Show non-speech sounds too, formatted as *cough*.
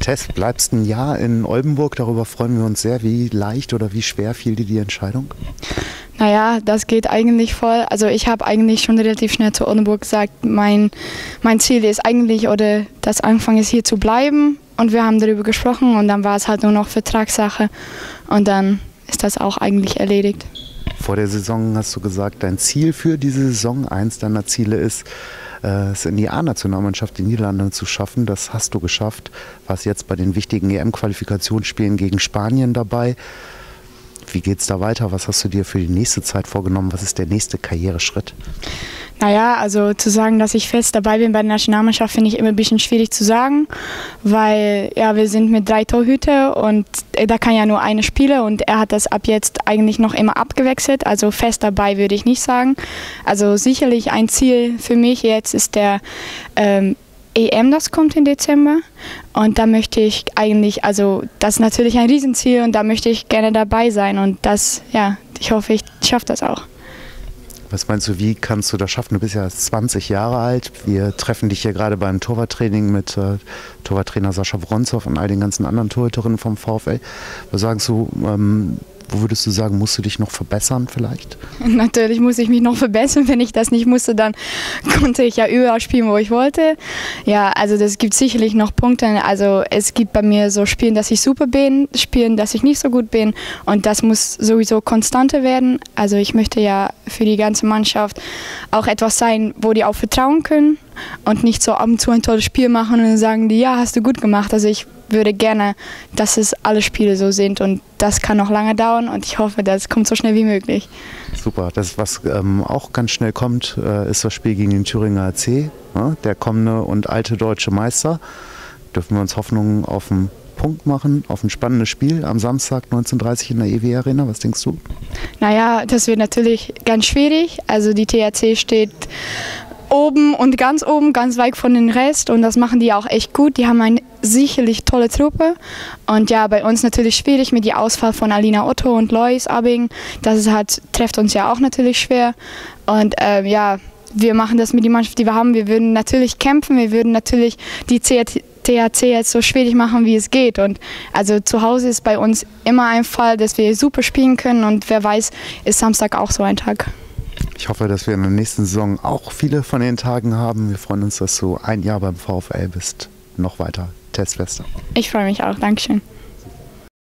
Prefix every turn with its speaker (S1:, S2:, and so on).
S1: Tess, bleibst ein Jahr in Oldenburg, darüber freuen wir uns sehr. Wie leicht oder wie schwer fiel dir die Entscheidung?
S2: Naja, das geht eigentlich voll. Also ich habe eigentlich schon relativ schnell zu Oldenburg gesagt, mein, mein Ziel ist eigentlich oder das Anfang ist hier zu bleiben. Und wir haben darüber gesprochen und dann war es halt nur noch Vertragssache und dann ist das auch eigentlich erledigt.
S1: Vor der Saison hast du gesagt, dein Ziel für diese Saison, eins deiner Ziele ist, es in die A-Nationalmannschaft die Niederlande zu schaffen. Das hast du geschafft. Warst jetzt bei den wichtigen EM-Qualifikationsspielen gegen Spanien dabei. Wie geht es da weiter? Was hast du dir für die nächste Zeit vorgenommen? Was ist der nächste Karriereschritt?
S2: Naja, also zu sagen, dass ich fest dabei bin bei der Nationalmannschaft, finde ich immer ein bisschen schwierig zu sagen, weil ja, wir sind mit drei Torhüter und da kann ja nur eine spielen und er hat das ab jetzt eigentlich noch immer abgewechselt. Also fest dabei würde ich nicht sagen. Also sicherlich ein Ziel für mich jetzt ist der ähm, EM, das kommt im Dezember. Und da möchte ich eigentlich, also das ist natürlich ein Riesenziel und da möchte ich gerne dabei sein. Und das, ja, ich hoffe, ich schaffe das auch.
S1: Was meinst du, wie kannst du das schaffen? Du bist ja 20 Jahre alt. Wir treffen dich hier gerade beim Torwarttraining mit äh, Torwarttrainer Sascha Wronzow und all den ganzen anderen Torhüterinnen vom VfL. Was sagst du, ähm, wo würdest du sagen, musst du dich noch verbessern vielleicht? *laughs*
S2: Natürlich muss ich mich noch verbessern. Wenn ich das nicht musste, dann *laughs* konnte ich ja überall spielen, wo ich wollte. Ja, also das gibt sicherlich noch Punkte. Also es gibt bei mir so Spielen, dass ich super bin, Spielen, dass ich nicht so gut bin. Und das muss sowieso konstanter werden. Also ich möchte ja für die ganze Mannschaft auch etwas sein, wo die auch vertrauen können und nicht so ab und zu ein tolles Spiel machen und dann sagen die, ja, hast du gut gemacht. Also ich würde gerne, dass es alle Spiele so sind und das kann noch lange dauern und ich hoffe, das kommt so schnell wie möglich.
S1: Super, das was ähm, auch ganz schnell kommt, äh, ist das Spiel gegen den Thüringer AC, ne? der kommende und alte deutsche Meister. Dürfen wir uns Hoffnungen auf einen Punkt machen, auf ein spannendes Spiel am Samstag 19.30 in der EW Arena. Was denkst du?
S2: Naja, das wird natürlich ganz schwierig. Also die THC steht oben und ganz oben, ganz weit von den Rest und das machen die auch echt gut. Die haben eine sicherlich tolle Truppe und ja, bei uns natürlich schwierig mit der Ausfall von Alina Otto und Lois Abing. Das ist halt, trifft uns ja auch natürlich schwer und äh, ja, wir machen das mit der Mannschaft, die wir haben. Wir würden natürlich kämpfen, wir würden natürlich die THC jetzt so schwierig machen, wie es geht. Und also zu Hause ist bei uns immer ein Fall, dass wir super spielen können und wer weiß, ist Samstag auch so ein Tag.
S1: Ich hoffe, dass wir in der nächsten Saison auch viele von den Tagen haben. Wir freuen uns, dass du ein Jahr beim VfL bist. Noch weiter. Testfester.
S2: Ich freue mich auch. Dankeschön.